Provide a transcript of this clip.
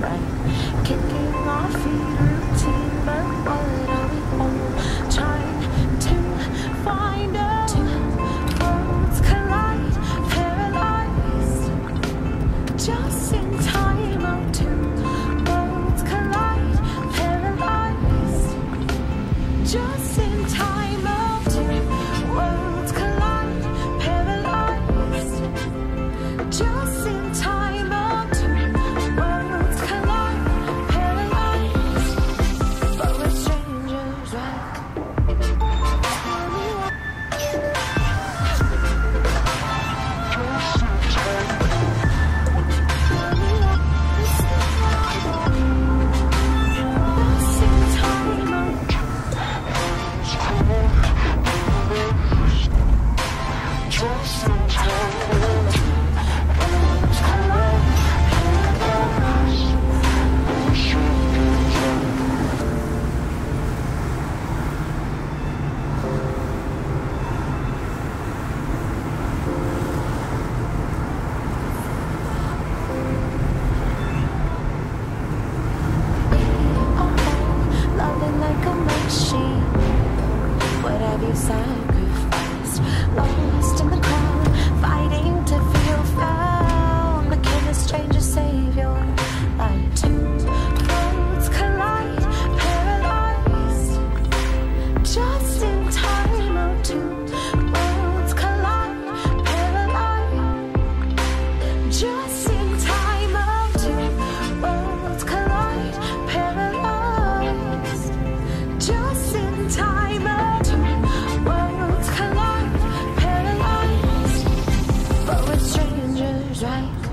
right. Kicking our feet, right?